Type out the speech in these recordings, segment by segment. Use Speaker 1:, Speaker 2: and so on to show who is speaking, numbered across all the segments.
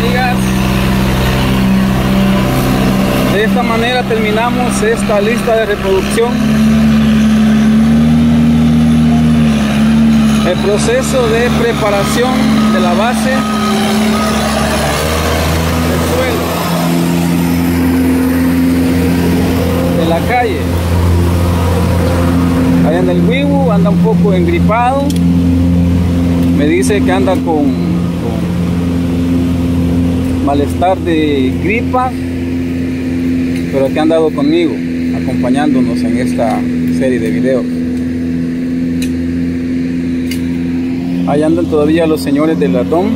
Speaker 1: amigas de esta manera terminamos esta lista de reproducción. El proceso de preparación de la base. Del suelo. De la calle. Allá en el Wibu anda un poco engripado. Me dice que anda con malestar de gripa pero que han dado conmigo, acompañándonos en esta serie de videos. Ahí andan todavía los señores del latón,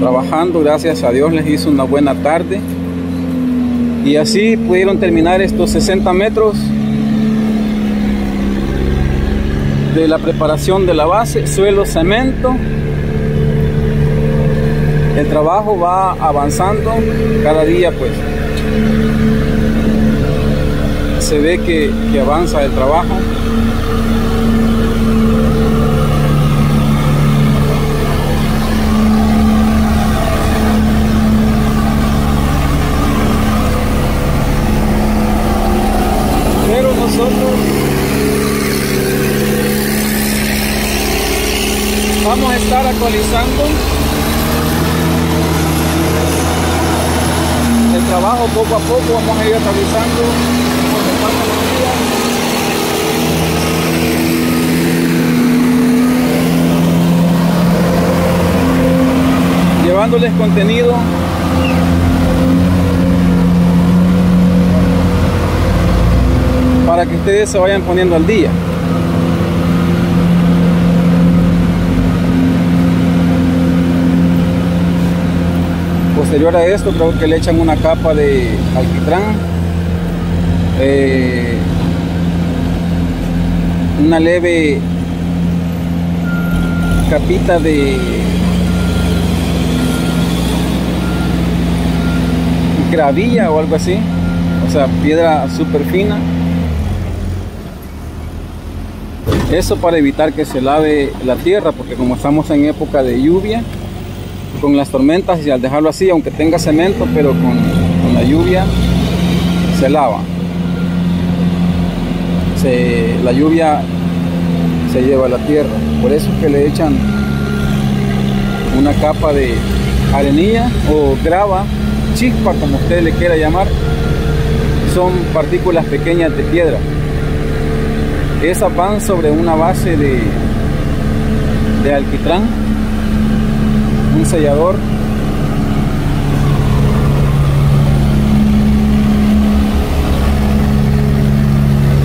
Speaker 1: trabajando, gracias a Dios les hizo una buena tarde. Y así pudieron terminar estos 60 metros de la preparación de la base, suelo, cemento. El trabajo va avanzando cada día pues se ve que, avanza el trabajo. Pero nosotros vamos a estar actualizando trabajo poco a poco, vamos a ir actualizando llevándoles contenido para que ustedes se vayan poniendo al día. Posterior a esto creo que le echan una capa de alquitrán, eh, una leve capita de gravilla o algo así, o sea, piedra súper fina. Eso para evitar que se lave la tierra, porque como estamos en época de lluvia, con las tormentas y al dejarlo así, aunque tenga cemento, pero con, la lluvia se lava. Se, la lluvia se lleva la tierra, por eso es que le echan una capa de arenilla o grava chispa, como usted le quiera llamar, son partículas pequeñas de piedra. Esas van sobre una base de, de alquitrán, un sellador.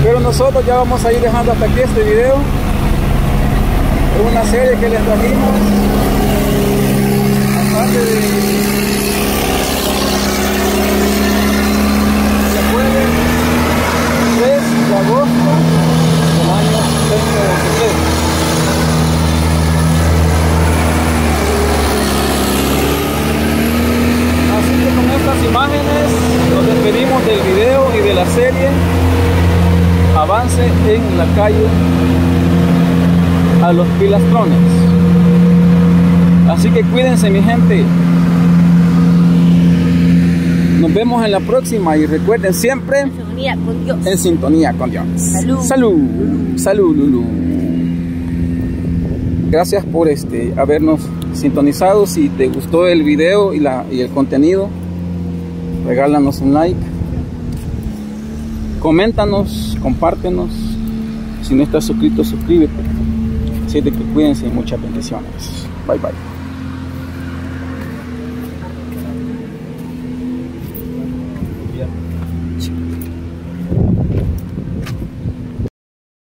Speaker 1: Pero nosotros ya vamos a ir dejando hasta aquí este video. Es una serie que les trajimos. Aparte de de agosto del año 2023. Así que con estas imágenes nos despedimos del video y de la serie Avance en la calle a los pilastrones. Así que cuídense mi gente. Nos vemos en la próxima y recuerden siempre
Speaker 2: En sintonía con Dios.
Speaker 1: en sintonía con Dios.
Speaker 2: Salud.
Speaker 1: Salud. Salud, Lulu. Gracias por este habernos sintonizado. Si te gustó el video y, la, y el contenido, regálanos un like. Coméntanos, compártenos. Si no estás suscrito, suscríbete. Así que cuídense y muchas bendiciones. Bye bye.